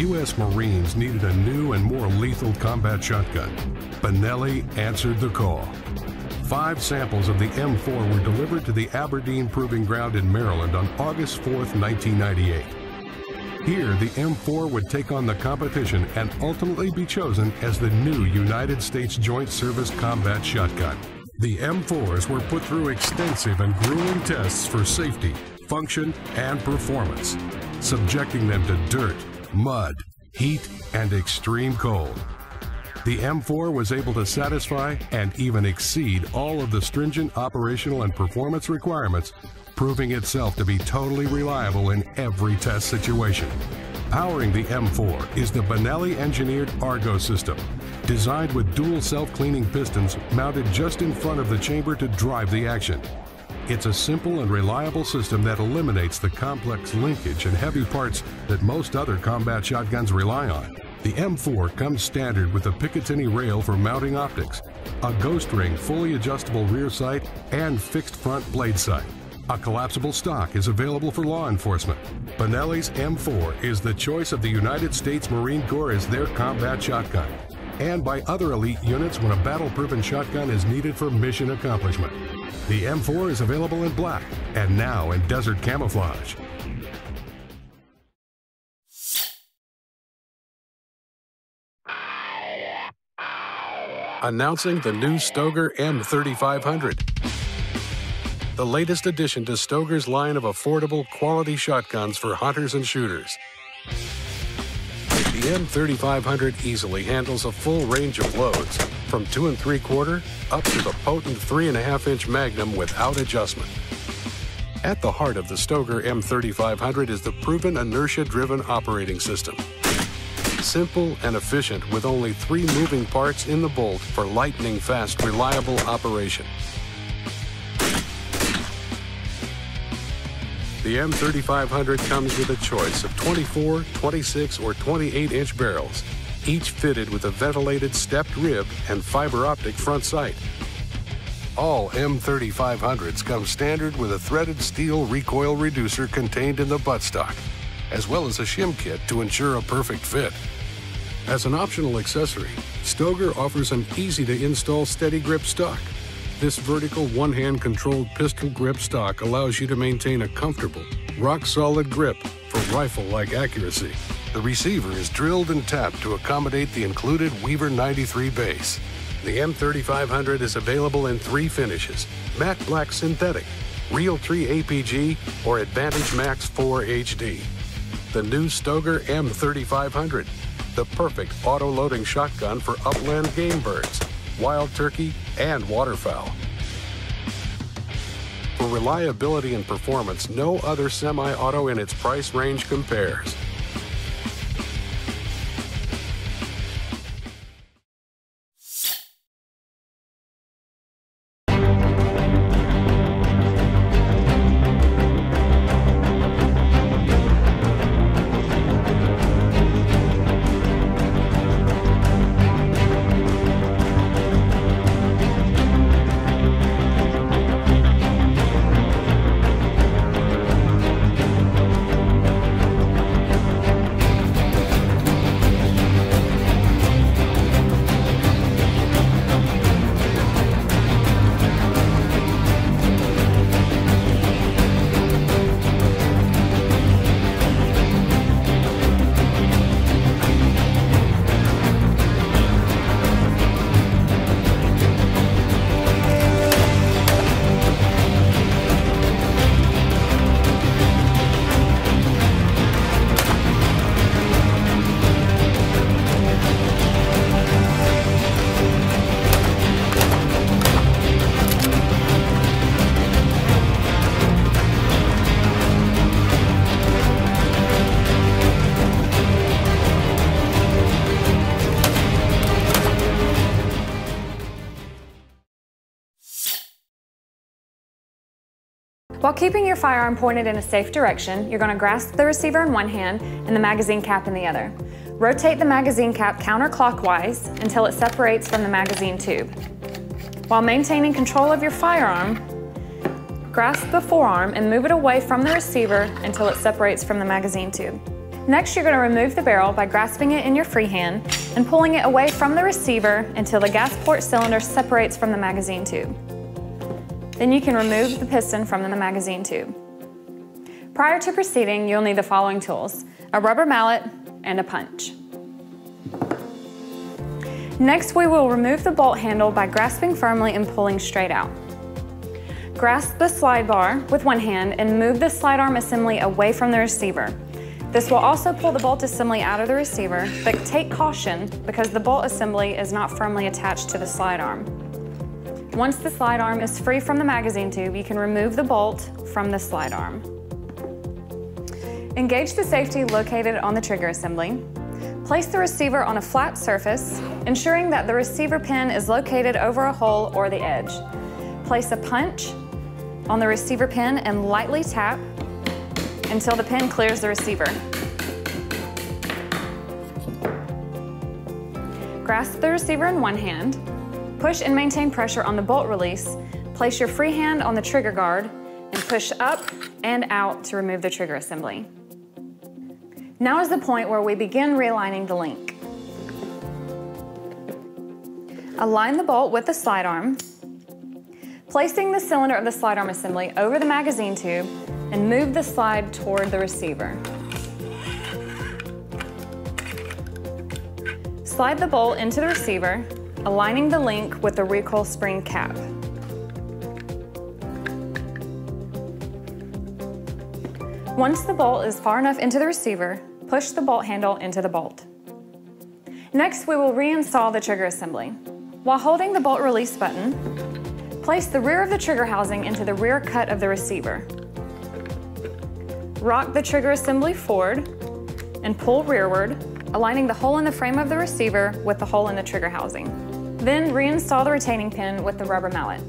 U.S. Marines needed a new and more lethal combat shotgun, Benelli answered the call. Five samples of the M4 were delivered to the Aberdeen Proving Ground in Maryland on August 4, 1998. Here, the M4 would take on the competition and ultimately be chosen as the new United States Joint Service Combat Shotgun. The M4s were put through extensive and grueling tests for safety, function, and performance, subjecting them to dirt, mud, heat, and extreme cold. The M4 was able to satisfy and even exceed all of the stringent operational and performance requirements proving itself to be totally reliable in every test situation. Powering the M4 is the Benelli engineered Argo system, designed with dual self-cleaning pistons mounted just in front of the chamber to drive the action. It's a simple and reliable system that eliminates the complex linkage and heavy parts that most other combat shotguns rely on. The M4 comes standard with a Picatinny rail for mounting optics, a ghost ring fully adjustable rear sight, and fixed front blade sight. A collapsible stock is available for law enforcement. Benelli's M4 is the choice of the United States Marine Corps as their combat shotgun, and by other elite units when a battle-proven shotgun is needed for mission accomplishment. The M4 is available in black and now in desert camouflage. Announcing the new Stoeger M3500 the latest addition to Stoeger's line of affordable quality shotguns for hunters and shooters. The M3500 easily handles a full range of loads, from two and three quarter up to the potent three and a half inch Magnum without adjustment. At the heart of the Stoeger M3500 is the proven inertia-driven operating system. Simple and efficient with only three moving parts in the bolt for lightning-fast, reliable operation. The M3500 comes with a choice of 24, 26, or 28 inch barrels, each fitted with a ventilated stepped rib and fiber optic front sight. All M3500s come standard with a threaded steel recoil reducer contained in the buttstock, as well as a shim kit to ensure a perfect fit. As an optional accessory, Stoeger offers an easy to install steady grip stock this vertical one-hand controlled pistol grip stock allows you to maintain a comfortable, rock-solid grip for rifle-like accuracy. The receiver is drilled and tapped to accommodate the included Weaver 93 base. The M3500 is available in three finishes, matte black synthetic, Real Realtree APG, or Advantage Max 4 HD. The new Stoeger M3500, the perfect auto-loading shotgun for upland game birds wild turkey, and waterfowl. For reliability and performance, no other semi-auto in its price range compares. While keeping your firearm pointed in a safe direction, you're going to grasp the receiver in one hand and the magazine cap in the other. Rotate the magazine cap counterclockwise until it separates from the magazine tube. While maintaining control of your firearm, grasp the forearm and move it away from the receiver until it separates from the magazine tube. Next, you're going to remove the barrel by grasping it in your free hand and pulling it away from the receiver until the gas port cylinder separates from the magazine tube. Then you can remove the piston from the magazine tube. Prior to proceeding, you'll need the following tools, a rubber mallet and a punch. Next, we will remove the bolt handle by grasping firmly and pulling straight out. Grasp the slide bar with one hand and move the slide arm assembly away from the receiver. This will also pull the bolt assembly out of the receiver, but take caution because the bolt assembly is not firmly attached to the slide arm. Once the slide arm is free from the magazine tube, you can remove the bolt from the slide arm. Engage the safety located on the trigger assembly. Place the receiver on a flat surface, ensuring that the receiver pin is located over a hole or the edge. Place a punch on the receiver pin and lightly tap until the pin clears the receiver. Grasp the receiver in one hand, push and maintain pressure on the bolt release, place your free hand on the trigger guard, and push up and out to remove the trigger assembly. Now is the point where we begin realigning the link. Align the bolt with the slide arm, placing the cylinder of the slide arm assembly over the magazine tube and move the slide toward the receiver. Slide the bolt into the receiver, aligning the link with the recoil spring cap. Once the bolt is far enough into the receiver, push the bolt handle into the bolt. Next, we will reinstall the trigger assembly. While holding the bolt release button, place the rear of the trigger housing into the rear cut of the receiver. Rock the trigger assembly forward and pull rearward, aligning the hole in the frame of the receiver with the hole in the trigger housing. Then reinstall the retaining pin with the rubber mallet.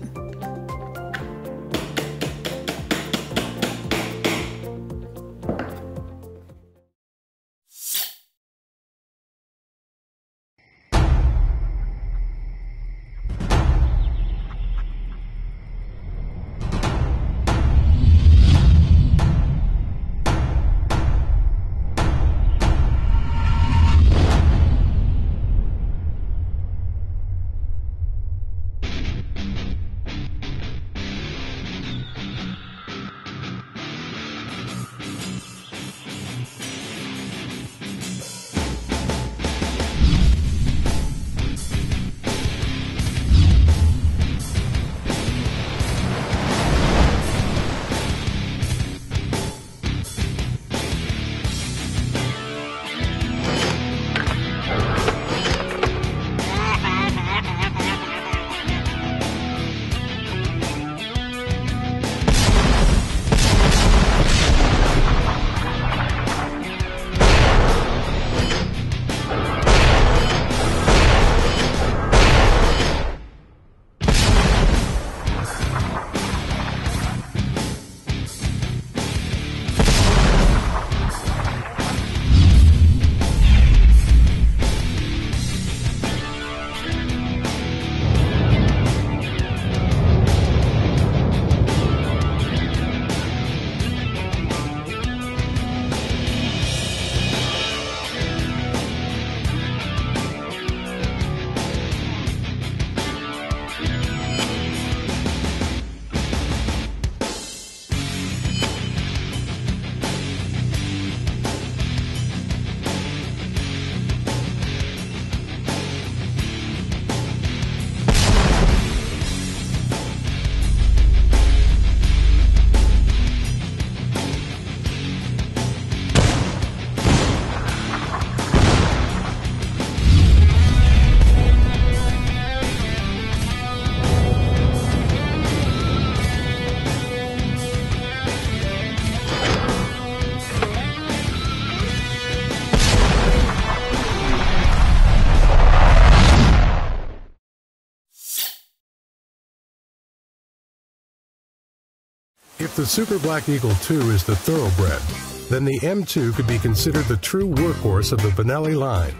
If the Super Black Eagle 2 is the thoroughbred, then the M2 could be considered the true workhorse of the Benelli line.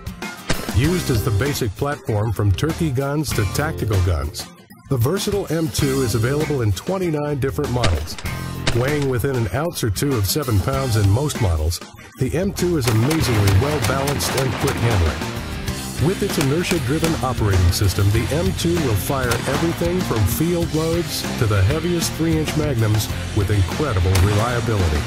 Used as the basic platform from turkey guns to tactical guns, The versatile M2 is available in 29 different models. Weighing within an ounce or two of 7 pounds in most models, the M2 is amazingly well balanced and quick handling. With its inertia-driven operating system, the M2 will fire everything from field loads to the heaviest 3-inch magnums with incredible reliability.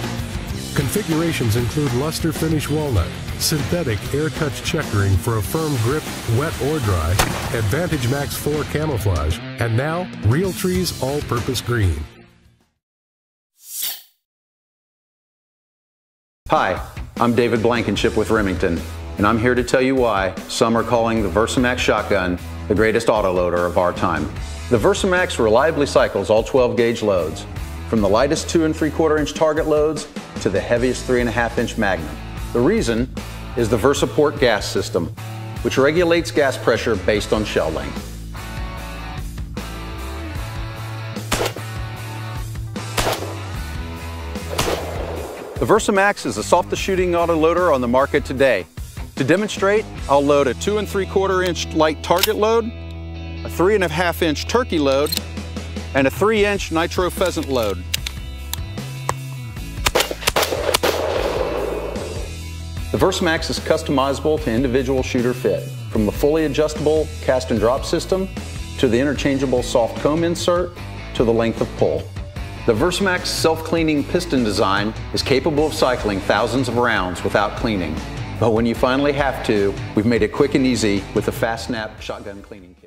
Configurations include luster finish walnut, synthetic air touch checkering for a firm grip, wet or dry, Advantage Max 4 camouflage, and now Realtree's all-purpose green. Hi, I'm David Blankenship with Remington and I'm here to tell you why some are calling the Versamax shotgun the greatest autoloader of our time. The Versamax reliably cycles all 12 gauge loads, from the lightest 2 and 3 quarter inch target loads to the heaviest 3.5 inch Magnum. The reason is the VersaPort gas system, which regulates gas pressure based on shell length. The Versamax is the softest shooting autoloader on the market today. To demonstrate, I'll load a two and three quarter inch light target load, a three and a half inch turkey load, and a three inch nitro pheasant load. The Versamax is customizable to individual shooter fit, from the fully adjustable cast and drop system, to the interchangeable soft comb insert, to the length of pull. The Versamax self-cleaning piston design is capable of cycling thousands of rounds without cleaning, but when you finally have to, we've made it quick and easy with the Fast Snap shotgun cleaning kit.